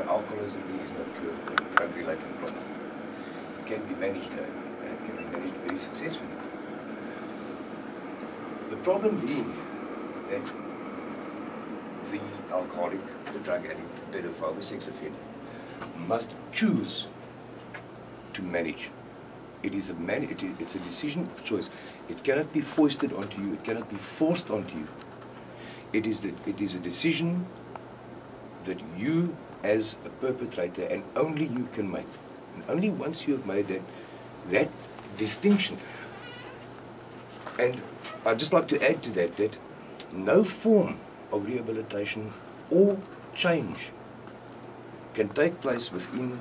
for alcoholism, is no cure for drug-related problem. It can be managed, and it can be managed very successfully. The problem being that the alcoholic, the drug addict, the pedophile, the sex offender must choose to manage. It is a man, it is, it's a decision of choice. It cannot be foisted onto you. It cannot be forced onto you. It is, the, it is a decision that you, as a perpetrator, and only you can make. And only once you have made that, that distinction. And I'd just like to add to that that no form of rehabilitation or change can take place within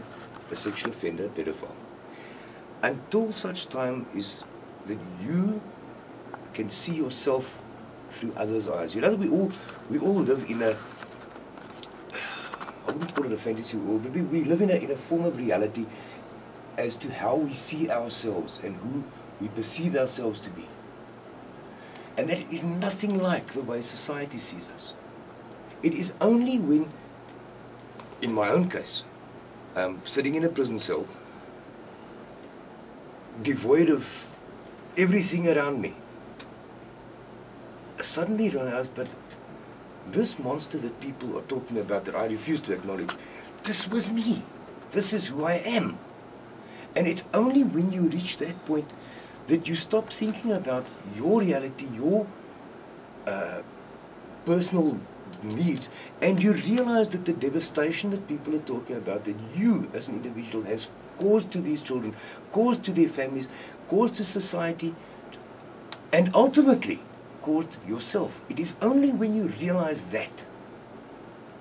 a sexual offender, pedophile, until such time is that you can see yourself through others' eyes. You know, we all we all live in a wouldn't call it a fantasy world, but we, we live in a in a form of reality as to how we see ourselves and who we perceive ourselves to be. And that is nothing like the way society sees us. It is only when, in my own case, um, sitting in a prison cell, devoid of everything around me, I suddenly realized, but this monster that people are talking about that I refuse to acknowledge, this was me. This is who I am. And it's only when you reach that point that you stop thinking about your reality, your uh, personal needs, and you realize that the devastation that people are talking about, that you as an individual has caused to these children, caused to their families, caused to society, and ultimately caused yourself. It is only when you realize that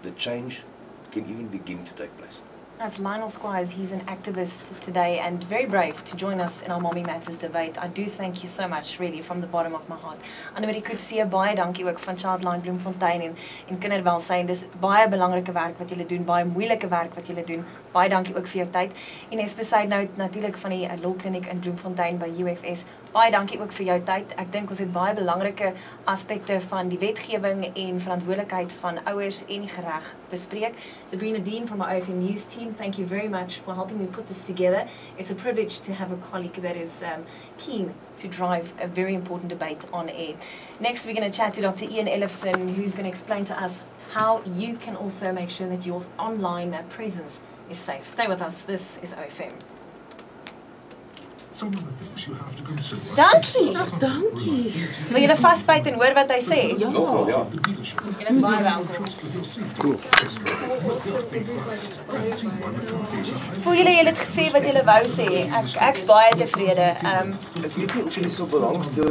the change can even begin to take place. That's Lionel Squires. He's an activist today and very brave to join us in our Mommy Matters debate. I do thank you so much, really, from the bottom of my heart. Annemarie Coetzee, baie dankie ook van Childline Bloemfontein en en kinderwelsyn. Dis baie belangrike werk wat julle doen, baie moeilike werk wat julle doen. Baie dankie ook vir jou tyd. Ines Besaid nou natuurlik van die uh, Law Clinic in Bloemfontein by UFS. Baie dankie ook vir jou tyd. Ek dink ons het baie belangrike aspekte van die wetgewing en verantwoordelikheid van ouers en die reg bespreek. Sabrina Dean from our OFM News team, thank you very much for helping me put this together. It's a privilege to have a colleague that is um, keen to drive a very important debate on air. Next, we're going to chat to Dr. Ian Ellefson, who's going to explain to us how you can also make sure that your online presence is safe. Stay with us. This is OFM. To consider. Dankie. Dankie. Wil julle vasbyt en hoor wat hy sê? Ja. Oh, ja. Julle is baie welkom. Cool. Voel julle julle het gesê wat julle wou sê? Ek ek's baie tevrede. Ehm um, Ek weet nie of jy so belangstel